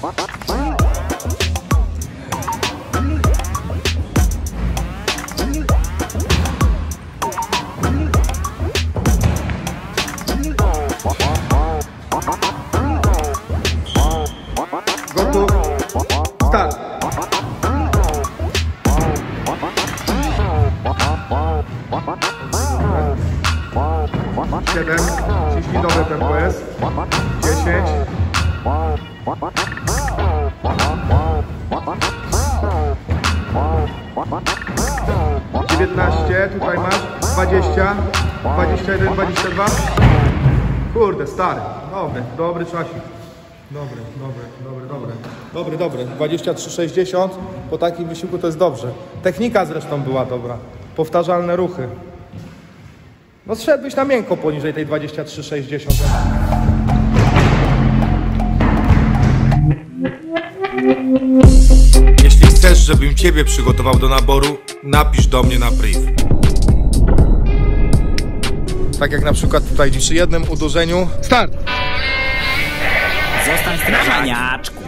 7, 10 do BTMPS, 10, jest. Dziesięć. 19, tutaj masz 20, 21, 22. Kurde, stary. Dobry, dobry czasik. Dobry, dobry, dobry, dobry. Dobry, dobry. 23,60. Po takim wysiłku to jest dobrze. Technika zresztą była dobra. Powtarzalne ruchy. No zszedłbyś na miękko poniżej tej 23,60. Jeśli chcesz, żebym ciebie przygotował do naboru, napisz do mnie na priv. Tak jak na przykład tutaj przy jednym uderzeniu. Start! Zostań strażaniaczku.